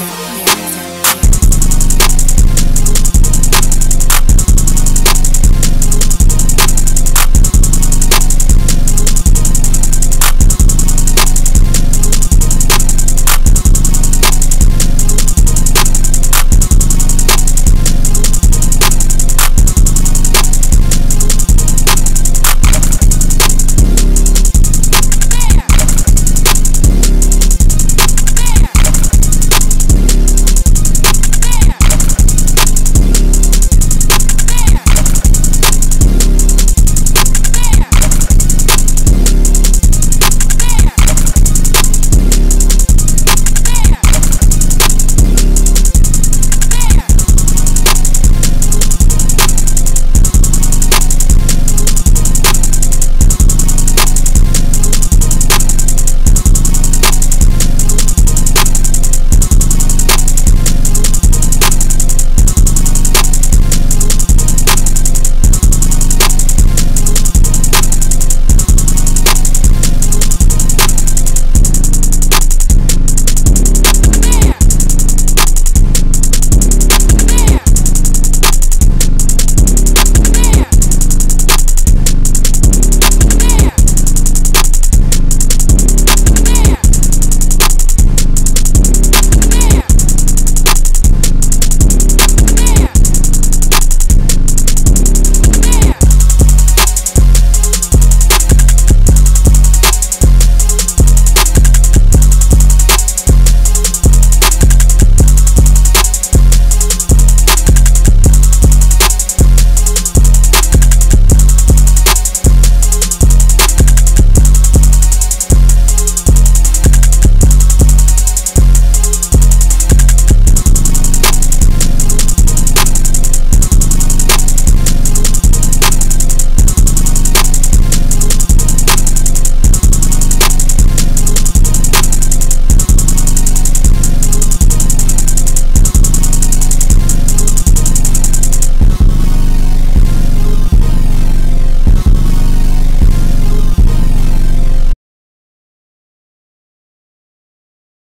music.